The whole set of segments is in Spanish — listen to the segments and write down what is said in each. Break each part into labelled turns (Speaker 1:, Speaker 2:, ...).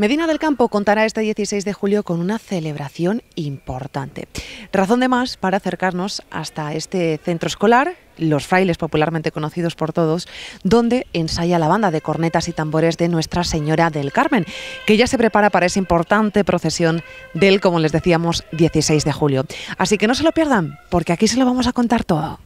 Speaker 1: Medina del Campo contará este 16 de julio con una celebración importante. Razón de más para acercarnos hasta este centro escolar, Los Frailes, popularmente conocidos por todos, donde ensaya la banda de cornetas y tambores de Nuestra Señora del Carmen, que ya se prepara para esa importante procesión del, como les decíamos, 16 de julio. Así que no se lo pierdan, porque aquí se lo vamos a contar todo.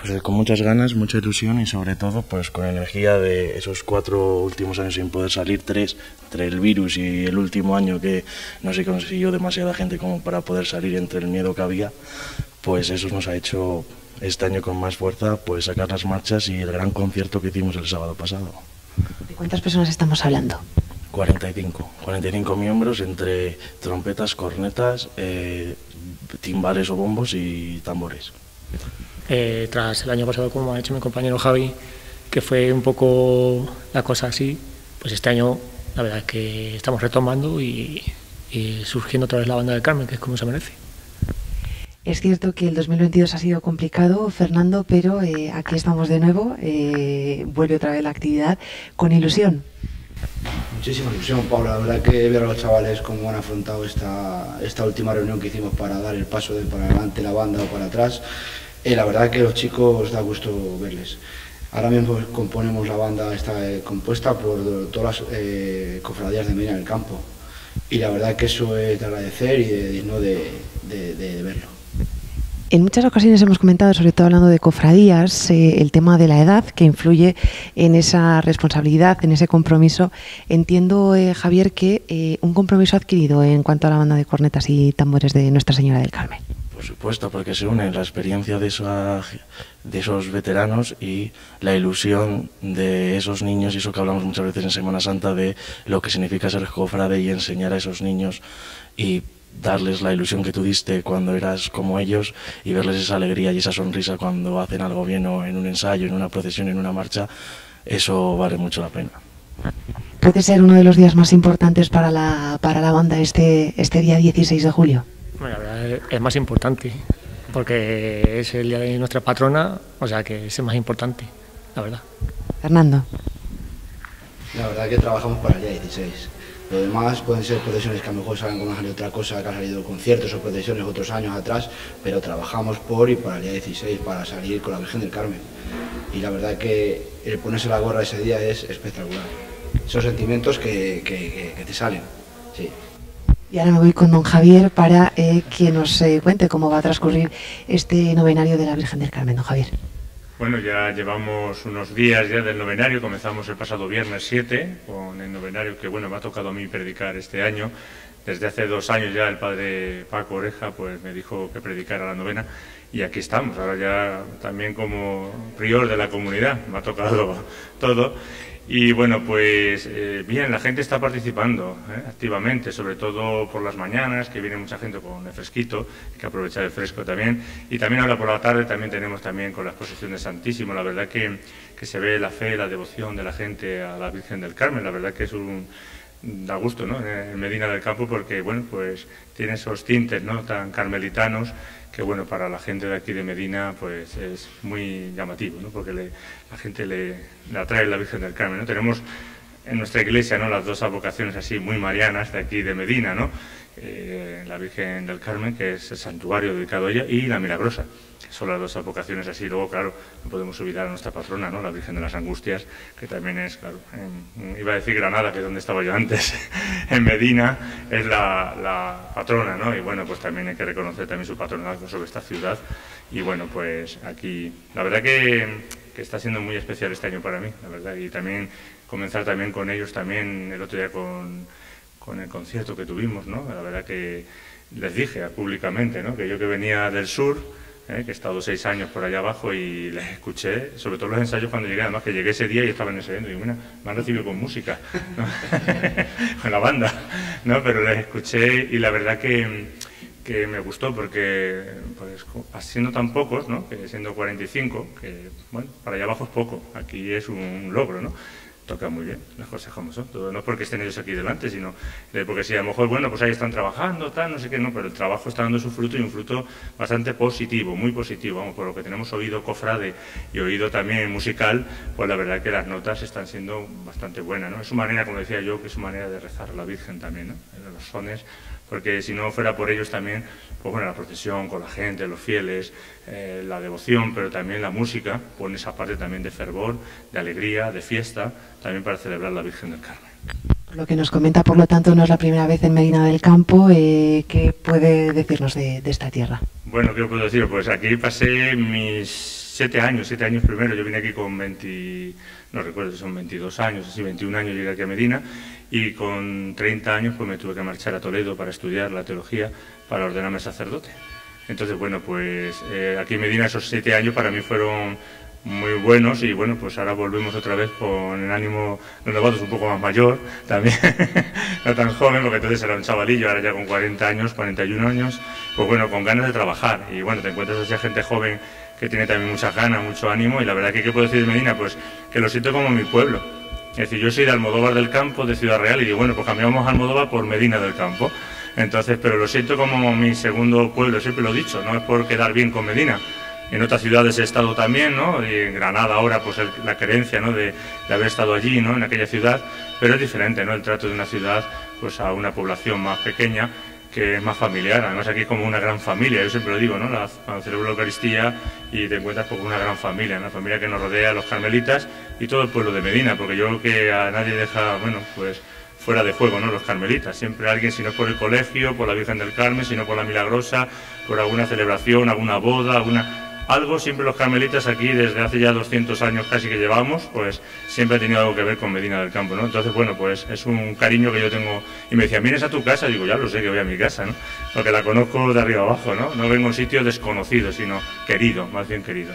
Speaker 2: Pues con muchas ganas, mucha ilusión y sobre todo pues con energía de esos cuatro últimos años sin poder salir, tres, entre el virus y el último año que no se consiguió demasiada gente como para poder salir entre el miedo que había, pues eso nos ha hecho este año con más fuerza pues sacar las marchas y el gran concierto que hicimos el sábado pasado.
Speaker 1: ¿De cuántas personas estamos hablando?
Speaker 2: 45, 45 miembros entre trompetas, cornetas, eh, timbales o bombos y tambores.
Speaker 3: Eh, tras el año pasado, como ha hecho mi compañero Javi, que fue un poco la cosa así, pues este año la verdad es que estamos retomando y, surgiendo otra vez la banda del Carmen, que es como se merece.
Speaker 1: Es cierto que el 2022 ha sido complicado, Fernando, pero eh, aquí estamos de nuevo, eh, vuelve otra vez la actividad con ilusión.
Speaker 4: Muchísima ilusión, Paula. La verdad que ver a los chavales cómo han afrontado esta, esta última reunión que hicimos para dar el paso de para adelante la banda o para atrás y la verdad que los chicos da gusto verles. Ahora mismo componemos la banda, está eh, compuesta por todas las eh, cofradías de Medina del Campo. Y la verdad que eso es de agradecer y de, digno de, verlo.
Speaker 1: En muchas ocasiones hemos comentado, sobre todo hablando de cofradías, eh, el tema de la edad que influye en esa responsabilidad, en ese compromiso. Entiendo, Javier, que un compromiso adquirido en cuanto a la banda de cornetas y tambores de Nuestra Señora del Carmen.
Speaker 2: Por supuesto, porque se une la experiencia de, de esos veteranos y la ilusión de esos niños, y eso que hablamos muchas veces en Semana Santa, de lo que significa ser cofrade y enseñar a esos niños y darles la ilusión que tú diste cuando eras como ellos y verles esa alegría y esa sonrisa cuando hacen algo bien o en un ensayo, en una procesión, en una marcha, eso vale mucho la pena.
Speaker 1: Puede ser uno de los días más importantes para la, para la banda este, este día 16 de julio.
Speaker 3: Bueno, la verdad es más importante, porque es el día de nuestra patrona, o sea que es el más importante, la verdad.
Speaker 1: Fernando.
Speaker 4: La verdad es que trabajamos para el día 16. Lo demás pueden ser procesiones que a lo mejor salen con otra cosa, que han salido conciertos o procesiones otros años atrás, pero trabajamos por y para el día 16, para salir con la Virgen del Carmen. Y la verdad es que el ponerse la gorra ese día es espectacular. Son sentimientos que, que, que te salen. Sí.
Speaker 1: Y ahora me voy con don Javier para eh, que nos eh, cuente cómo va a transcurrir este novenario de la Virgen del Carmen, don Javier.
Speaker 5: Bueno, ya llevamos unos días ya del novenario, comenzamos el pasado viernes 7 con el novenario que bueno, me ha tocado a mí predicar este año. Desde hace dos años ya el padre Paco Oreja pues me dijo que predicara la novena. Y aquí estamos, ahora ya también como prior de la comunidad, me ha tocado todo y bueno, pues eh, bien, la gente está participando ¿eh? activamente, sobre todo por las mañanas, que viene mucha gente con el fresquito, que aprovecha el fresco también. Y también ahora por la tarde también tenemos también con la exposición de Santísimo. La verdad que, que se ve la fe, la devoción de la gente a la Virgen del Carmen. La verdad que es un, da gusto ¿no? en Medina del Campo porque bueno pues tiene esos tintes no tan carmelitanos que bueno para la gente de aquí de Medina pues es muy llamativo ¿no? porque la gente le, atrae la Virgen del Carmen ¿no? tenemos en nuestra iglesia no las dos advocaciones así muy marianas de aquí de Medina no eh, la Virgen del Carmen que es el santuario dedicado a ella y la Milagrosa son las dos advocaciones así. Luego, claro, no podemos olvidar a nuestra patrona, ¿no? la Virgen de las Angustias, que también es, claro, iba a decir Granada, que es donde estaba yo antes, en Medina, es la, patrona, ¿no? Y bueno, pues también hay que reconocer también su patronazgo sobre esta ciudad. Y bueno, pues aquí, la verdad que, que está siendo muy especial este año para mí, la verdad, y también comenzar también con ellos, también el otro día con, con el concierto que tuvimos, ¿no? La verdad que les dije públicamente, ¿no? Que yo que venía del sur, ¿eh? que he estado seis años por allá abajo y les escuché, sobre todo los ensayos cuando llegué, además que llegué ese día y estaban ensayando, y digo, mira, me han recibido con música, con la banda, ¿no? pero les escuché y la verdad que, que me gustó porque, pues, siendo tan pocos, ¿no? que siendo 45, que bueno, para allá abajo es poco, aquí es un logro, ¿no? Toca muy bien, las cosas como son. Todo, no porque estén ellos aquí delante, sino porque si a lo mejor, bueno, pues ahí están trabajando, tal, no sé qué, no, pero el trabajo está dando su fruto y un fruto bastante positivo, muy positivo, vamos, por lo que tenemos oído cofrade y oído también musical, pues la verdad que las notas están siendo bastante buenas, ¿no? Es su manera, como decía yo, que es su manera de rezar a la Virgen también, ¿no? Los sones, porque si no fuera por ellos también, pues bueno, la procesión con la gente, los fieles, eh, la devoción, pero también la música, pone esa parte también de fervor, de alegría, de fiesta, también para celebrar la Virgen del Carmen.
Speaker 1: Lo que nos comenta, por lo tanto, no es la primera vez en Medina del Campo. Eh, ¿Qué puede decirnos de, esta tierra?
Speaker 5: Bueno, ¿qué puedo decir? Pues aquí pasé mis siete años, siete años primero. Yo vine aquí con 20, no recuerdo si son 22 años, así 21 años llegué aquí a Medina y con 30 años pues me tuve que marchar a Toledo para estudiar la teología, para ordenarme sacerdote. Entonces, bueno, pues eh, aquí en Medina esos siete años para mí fueron muy buenos y bueno, pues ahora volvemos otra vez con el ánimo renovado, un poco más mayor también, no tan joven, porque entonces era un chavalillo, ahora ya con 40 años, 41 años, pues bueno, con ganas de trabajar y bueno, te encuentras así a gente joven que tiene también muchas ganas, mucho ánimo y la verdad que qué puedo decir de Medina, pues que lo siento como mi pueblo. Es decir, yo soy de Almodóvar del Campo, de Ciudad Real, y digo, bueno, pues cambiamos Almodóvar por Medina del Campo. Entonces, pero lo siento como mi segundo pueblo, siempre lo he dicho, no es por quedar bien con Medina, en otras ciudades he estado también, ¿no? Y en Granada ahora, pues la creencia, ¿no? De, haber estado allí, ¿no? En aquella ciudad, pero es diferente, ¿no? El trato de una ciudad, pues a una población más pequeña, que es más familiar. Además aquí es como una gran familia, yo siempre lo digo, ¿no? La, cuando celebro la Eucaristía y te encuentras con una gran familia, una familia que nos rodea, los carmelitas y todo el pueblo de Medina, porque yo creo que a nadie deja, bueno, pues fuera de juego, ¿no? Los carmelitas. Siempre alguien, si no es por el colegio, por la Virgen del Carmen, si no por la Milagrosa, por alguna celebración, alguna boda, alguna algo, siempre los carmelitas aquí, desde hace ya 200 años casi que llevamos, pues siempre ha tenido algo que ver con Medina del Campo, ¿no? Entonces, bueno, pues es un cariño que yo tengo. Y me decían, ¿vienes a tu casa? digo, ya lo sé que voy a mi casa, ¿no? Porque la conozco de arriba abajo, ¿no? No vengo a un sitio desconocido, sino querido, más bien querido.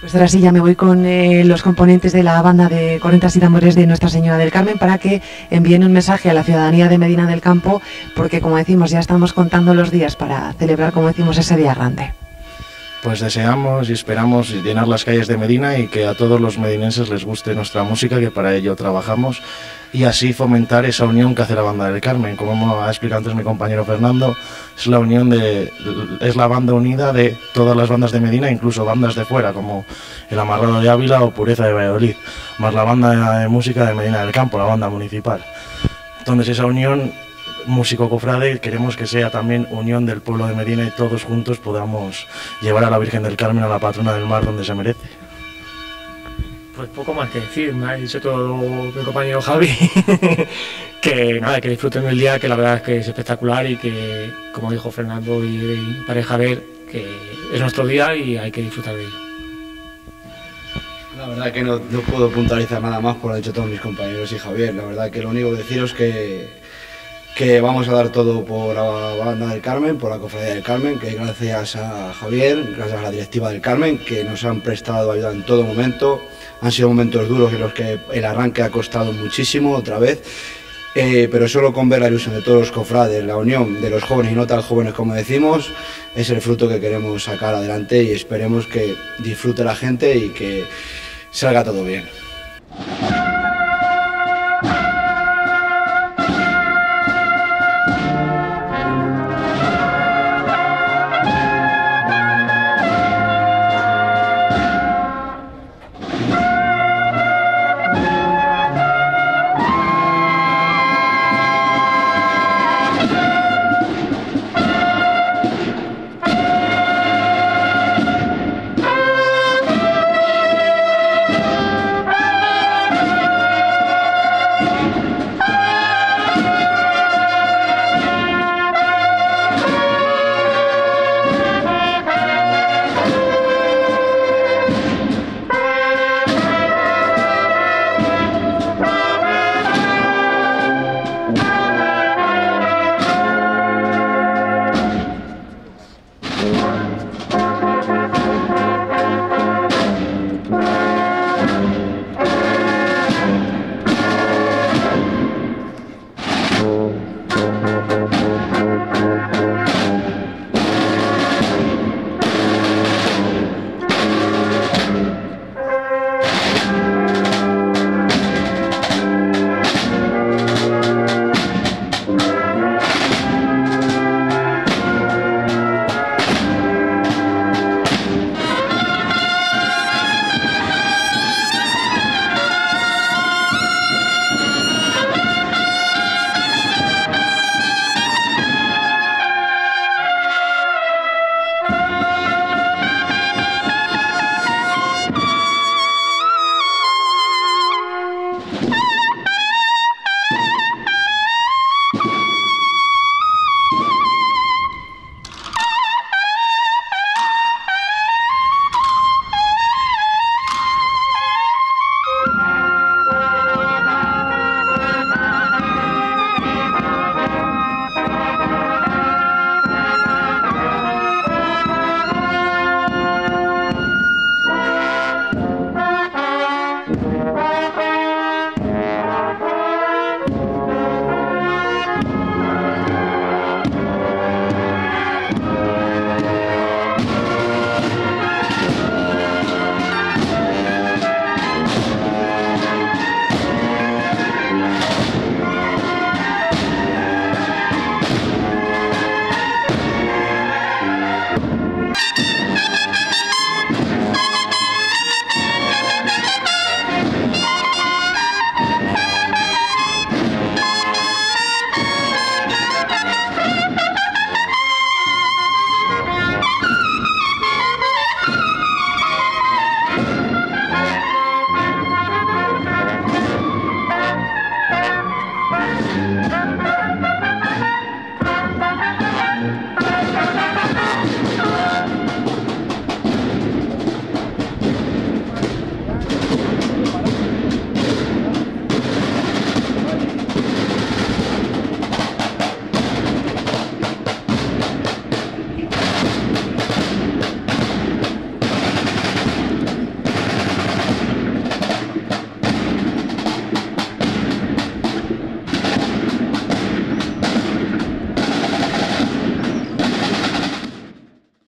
Speaker 1: Pues ahora sí, ya me voy con eh, los componentes de la banda de Correntas y Tambores de Nuestra Señora del Carmen para que envíen un mensaje a la ciudadanía de Medina del Campo, porque como decimos, ya estamos contando los días para celebrar, como decimos, ese día grande
Speaker 2: pues deseamos y esperamos llenar las calles de Medina y que a todos los medinenses les guste nuestra música, que para ello trabajamos, y así fomentar esa unión que hace la banda del Carmen. Como ha explicado antes mi compañero Fernando, es la unión de, es la banda unida de todas las bandas de Medina, incluso bandas de fuera, como el Amarrado de Ávila o Pureza de Valladolid, más la banda de música de Medina del Campo, la banda municipal. Entonces esa unión músico cofrade, queremos que sea también unión del pueblo de Medina y todos juntos podamos llevar a la Virgen del Carmen a la patrona del mar donde se merece.
Speaker 3: Pues poco más que decir, me ha dicho todo mi compañero Javi, que nada, que disfruten del día, que la verdad es que es espectacular y que, como dijo Fernando y, pareja ver, que es nuestro día y hay que disfrutar de ello.
Speaker 4: La verdad que no, no puedo puntualizar nada más por lo que han dicho todos mis compañeros y Javier. La verdad que lo único que deciros es que que vamos a dar todo por la banda del Carmen, por la cofradía del Carmen, que gracias a Javier, gracias a la directiva del Carmen, que nos han prestado ayuda en todo momento. Han sido momentos duros en los que el arranque ha costado muchísimo otra vez, eh, pero solo con ver la ilusión de todos los cofrades, la unión de los jóvenes y no tan jóvenes como decimos, es el fruto que queremos sacar adelante y esperemos que disfrute la gente y que salga todo bien.